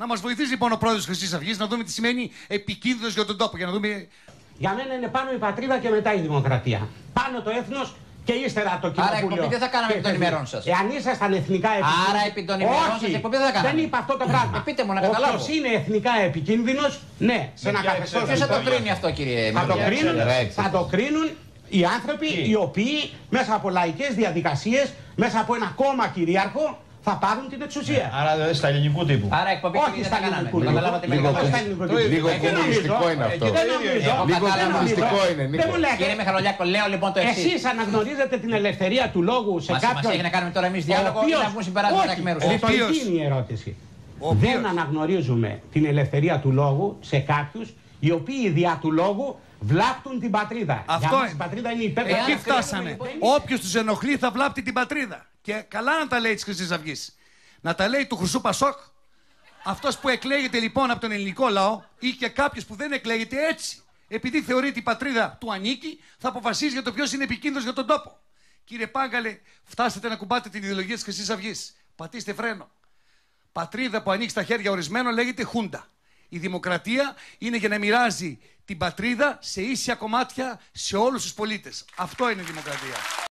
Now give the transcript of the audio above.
Να μας βοηθήσει λοιπόν ο πρόεδρος Χρυσής Αυγής να δούμε τι σημαίνει επικίνδυνος για τον τόπο. Για να δούμε. Για μένα είναι πάνω η πατρίδα και μετά η δημοκρατία. Πάνω το έθνος και ύστερα το κοινοβούλιο. Άρα εκπομπή δεν θα κάναμε επί των ημερών σας. Εάν ήσασταν εθνικά επικίνδυνοι. Άρα επί των ημερών σας εκπομπή δεν θα κάναμε. Δεν είπα αυτό το πράγμα. Ε, πείτε μου να καταλάβω. Όποιος είναι εθνικά επικίνδυνος, ναι, σε ένα καθεστώς. Ποιος θα το κρίνει αυτό, κύριε Θα το, Μητσοτάκη; κρίνουν, θα το κρίνουν οι άνθρωποι οι οποίοι μέσα από λαϊκές διαδικασίες, μέσα από ένα κόμμα κυρίαρχο, θα πάρουν την εξουσία. Άρα δηλαδή στα ελληνικού τύπου. Άρα εκπομπή Όχι δεν στα θα κάναμε. ελληνικού Το τύπου. Καταλάβατε με Λίγο λίγο. Στα ελληνικού τύπου. Λίγο Δεν κομμουνιστικό νομίζω. είναι αυτό. Δεν νομίζω. Εγώ Λίγο κατάλαβα. κομμουνιστικό είναι, Δεν μου Νίκο. λέτε. Κύριε Μιχαλολιάκο, λέω λοιπόν το εξής. Εσείς αναγνωρίζετε την ελευθερία του λόγου σε Μας, μας κάποιον. έχει να κάνουμε τώρα εμείς διάλογο ο ή οποίος- να βγουν συμπεράσματα Όχι, εκ μέρους ο σα. οποίος- ρητορική είναι η ερώτηση. Ο οποίος- Δεν αναγνωρίζουμε την ελευθερία του λόγου σε κάποιους οι οποίοι δια του λόγου βλάπτουν την πατρίδα. Αυτό Για μας είναι. Η πατρίδα είναι υπέρ Εάν Εκεί κρίνουμε, φτάσανε. λοιπόν, Όποιος τους ενοχλεί θα βλάπτει την πατρίδα. Και καλά να τα λέει της Χρυσής Αυγής. Να τα λέει του Χρυσού Πασόκ. Αυτός που εκλέγεται λοιπόν από τον ελληνικό λαό ή και κάποιος που δεν εκλέγεται έτσι. Επειδή θεωρεί ότι η πατρίδα του ανήκει, θα αποφασίζει για το ποιος είναι επικίνδυνος για τον τόπο. Κύριε Πάγκαλε, φτάσετε να κουμπάτε την ιδεολογία της Χρυσής Αυγής. Πατήστε φρένο. Πατρίδα που ανοίξει στα χέρια ορισμένων λέγεται Χούντα. Η δημοκρατία είναι για να μοιράζει την πατρίδα σε ίσια κομμάτια σε όλους τους πολίτες. Αυτό είναι η δημοκρατία.